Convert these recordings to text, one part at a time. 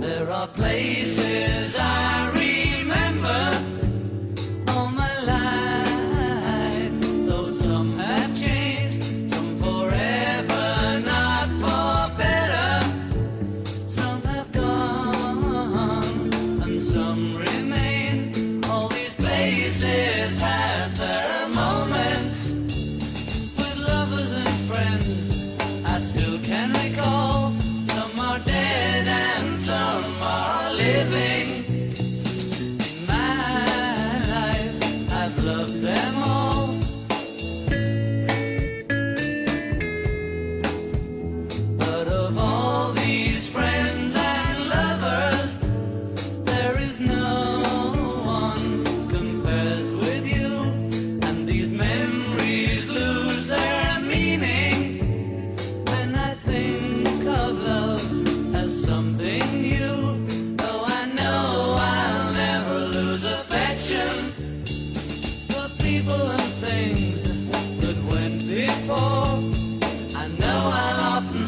There are places I remember all my life, though some have changed, some forever, not for better. Some have gone, and some remain. All these places had their moments with lovers and friends. I still can recall. Living.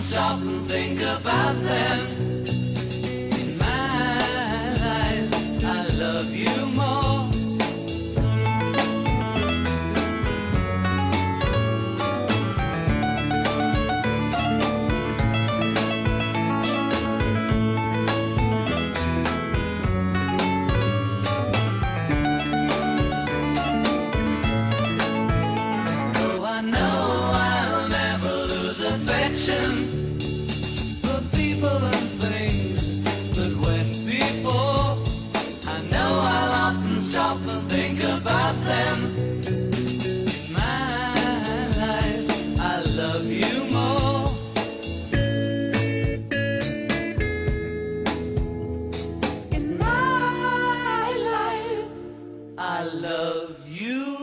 stop and think about them. In my life, I love you more. Oh, affection stop and think about them. In my life, I love you more. In my life, I love you